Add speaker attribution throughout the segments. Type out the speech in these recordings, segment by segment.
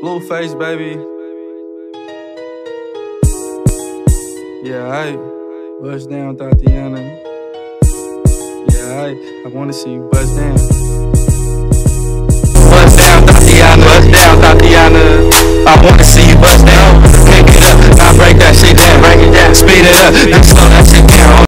Speaker 1: Blueface, baby. Yeah, I bust down, Tatiana. Yeah, I I wanna see you bust down. Bust down, Tatiana. Bust down, Tatiana. I wanna see you bust down. Pick it up, I break that shit down. Break it down, speed it up, then slow that shit down.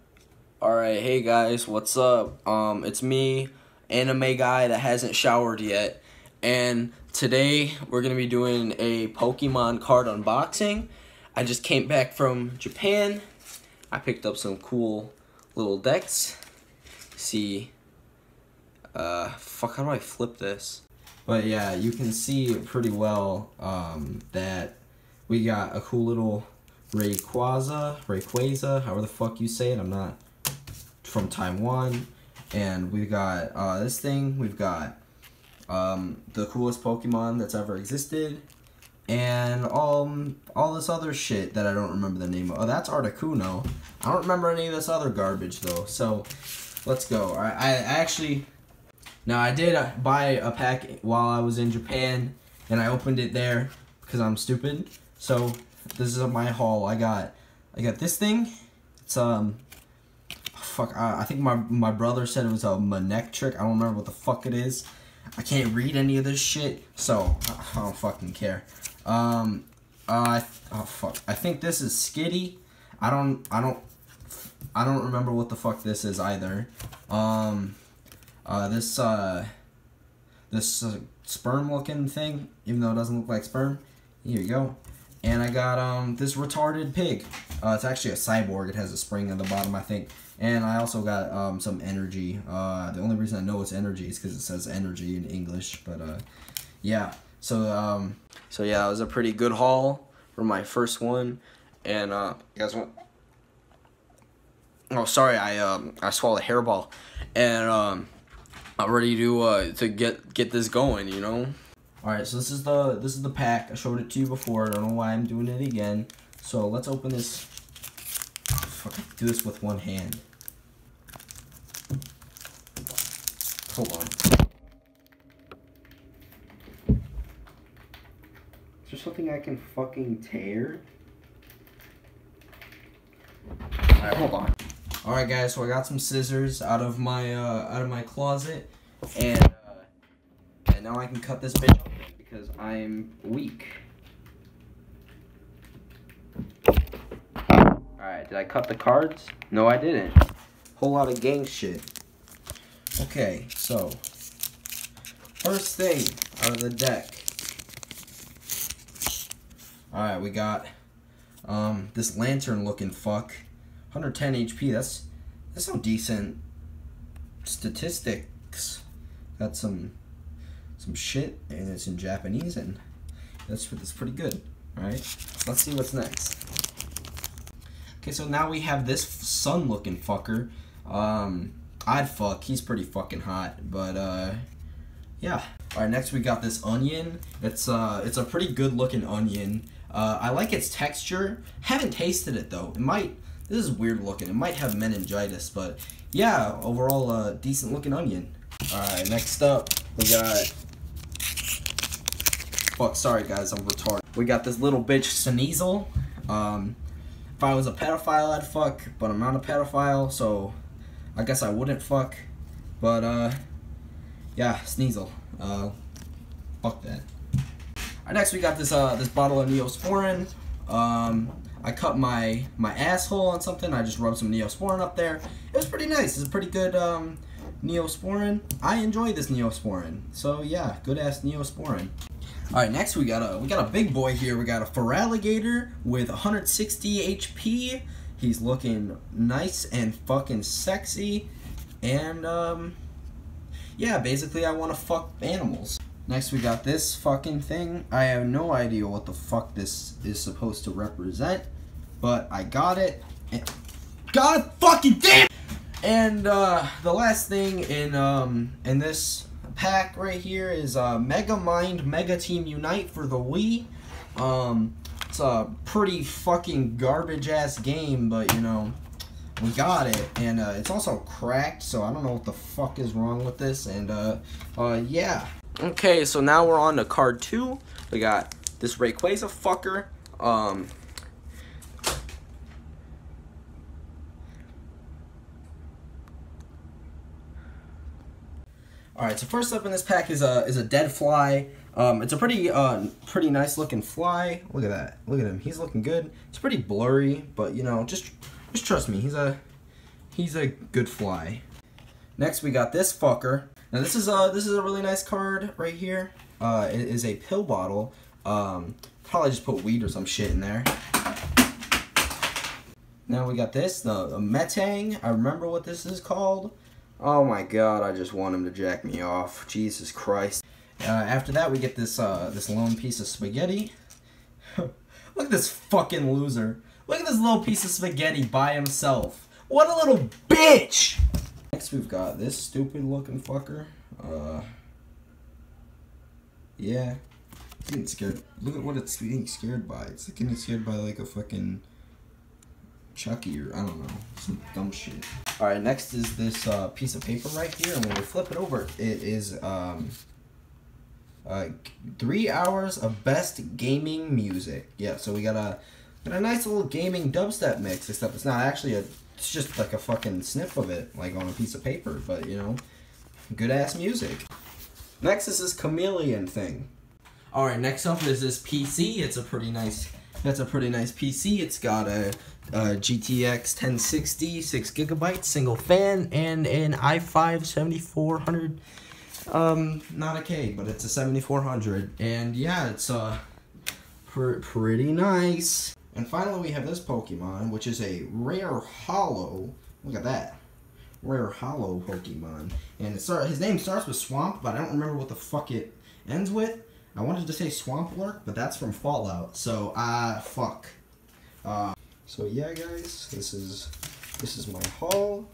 Speaker 2: Alright, hey guys, what's up? Um, it's me, anime guy that hasn't showered yet, and today we're gonna be doing a Pokemon card unboxing. I just came back from Japan. I picked up some cool little decks. See, uh, fuck, how do I flip this? But yeah, you can see pretty well um, that we got a cool little Rayquaza, Rayquaza, however the fuck you say it. I'm not from Taiwan, and we've got uh, this thing. We've got um, the coolest Pokemon that's ever existed, and um, all this other shit that I don't remember the name of. Oh, that's Articuno. I don't remember any of this other garbage though. So let's go. I, I actually now I did uh, buy a pack while I was in Japan, and I opened it there because I'm stupid. So this is my haul. I got I got this thing. It's um fuck, I, I think my my brother said it was a Manectric. I don't remember what the fuck it is. I can't read any of this shit, so I, don't fucking care. Um, uh, oh fuck, I think this is Skitty. I don't, I don't, I don't remember what the fuck this is either. Um, uh, this uh, this uh, sperm looking thing, even though it doesn't look like sperm. Here you go. And I got um this retarded pig. Uh, it's actually a cyborg. It has a spring at the bottom, I think. And I also got um, some energy. Uh, the only reason I know it's energy is because it says energy in English. But uh, yeah. So um, so yeah, it was a pretty good haul for my first one. And uh, you guys want? Oh, sorry, I um I swallowed a hairball, and um I'm ready to uh to get get this going. You know. All right, so this is the this is the pack. I showed it to you before. I don't know why I'm doing it again. So let's open this. Fuck, I do this with one hand. Hold on. Is there something I can fucking tear? Alright, hold on. Alright guys, so I got some scissors out of my uh out of my closet and uh and now I can cut this bitch because I'm weak. Alright, did I cut the cards? No, I didn't. Whole lot of gang shit. Okay, so first thing out of the deck. Alright, we got um this lantern looking fuck. 110 HP, that's that's some decent statistics. Got some some shit and it's in Japanese and that's that's pretty good. Alright, let's see what's next. Okay, so now we have this sun looking fucker. Um I'd fuck. He's pretty fucking hot, but uh, yeah. All right, next we got this onion. It's uh, it's a pretty good looking onion. Uh, I like its texture. Haven't tasted it though. It might. This is weird looking. It might have meningitis, but yeah, overall, uh, decent looking onion. All right, next up we got. Fuck, sorry guys, I'm retarded. We got this little bitch Sneasel. Um, if I was a pedophile, I'd fuck, but I'm not a pedophile, so I guess I wouldn't fuck, but uh, yeah, Sneasel. Uh, fuck that. Alright, next we got this uh this bottle of Neosporin. Um, I cut my my asshole on something. I just rubbed some Neosporin up there. It was pretty nice. It's a pretty good um Neosporin. I enjoy this Neosporin. So yeah, good ass Neosporin. All right, next we got a we got a big boy here. We got a Feraligatr with 160 HP. He's looking nice and fucking sexy. And, um, yeah, basically I want to fuck animals. Next we got this fucking thing. I have no idea what the fuck this is supposed to represent. But I got it. And God fucking damn! And, uh, the last thing in, um, in this pack right here is, uh, Megamind Mega Team Unite for the Wii. Um, it's a pretty fucking garbage ass game, but you know, we got it, and uh, it's also cracked, so I don't know what the fuck is wrong with this, and uh, uh, yeah. Okay, so now we're on to card two. We got this Rayquaza fucker. Um, All right, so first up in this pack is a is a dead fly. Um, it's a pretty uh pretty nice looking fly. Look at that. Look at him. He's looking good. It's pretty blurry, but you know, just just trust me. He's a he's a good fly. Next, we got this fucker. Now this is a this is a really nice card right here. Uh, it is a pill bottle. Um, probably just put weed or some shit in there. Now we got this, the, the Metang. I remember what this is called. Oh my god, I just want him to jack me off. Jesus Christ. Uh, after that, we get this uh, this lone piece of spaghetti. Look at this fucking loser. Look at this little piece of spaghetti by himself. What a little bitch! Next, we've got this stupid looking fucker. Uh, yeah. It's getting scared. Look at what it's getting scared by. It's getting scared by like a fucking Chucky or I don't know, some dumb shit. All right, next is this uh, piece of paper right here, and when we flip it over, it is um, uh, three hours of best gaming music. Yeah, so we got a got a nice little gaming dubstep mix, except it's not actually a. It's just like a fucking snip of it, like on a piece of paper, but you know, good ass music. Next is this chameleon thing. All right, next up is this PC. It's a pretty nice. That's a pretty nice PC. It's got a, a GTX 1060, six gigabytes, single fan, and an i5 7400. Um, not a K, but it's a 7400, and yeah, it's uh, pr pretty nice. And finally, we have this Pokemon, which is a rare holo. Look at that rare holo Pokemon. And it start, his name starts with Swamp, but I don't remember what the fuck it ends with. I wanted to say Swamplurk, but that's from Fallout. So, uh, fuck. Uh, so yeah, guys, this is this is my haul,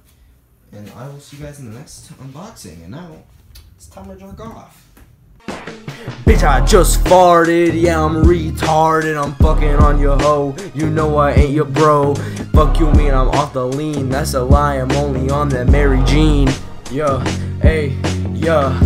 Speaker 2: and I will see you guys in the next unboxing. And now, it's time to jerk off.
Speaker 3: Bitch, I just farted, yeah, I'm retarded, I'm fucking on your hoe, you know I ain't your bro. Fuck you mean I'm off the lean, that's a lie, I'm only on that Mary Jean. Yeah, hey, yeah.